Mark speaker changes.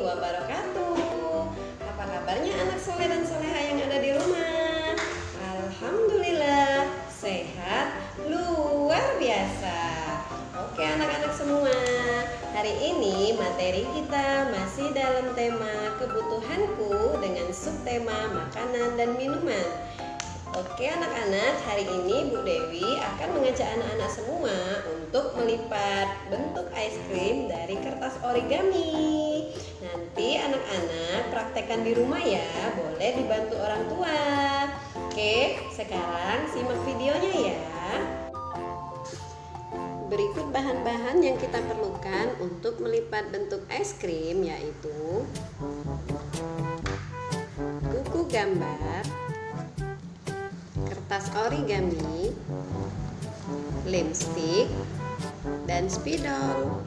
Speaker 1: wabarakatuh Apa kabarnya anak soleh dan soleha yang ada di rumah? Alhamdulillah sehat luar biasa Oke anak-anak semua Hari ini materi kita masih dalam tema kebutuhanku dengan subtema makanan dan minuman Oke anak-anak, hari ini Bu Dewi akan mengajak anak-anak semua untuk melipat bentuk es krim dari kertas origami. Nanti anak-anak praktekkan di rumah ya, boleh dibantu orang tua. Oke, sekarang simak videonya ya. Berikut bahan-bahan yang kita perlukan untuk melipat bentuk es krim yaitu buku gambar, kertas origami, lem stick, dan spidol.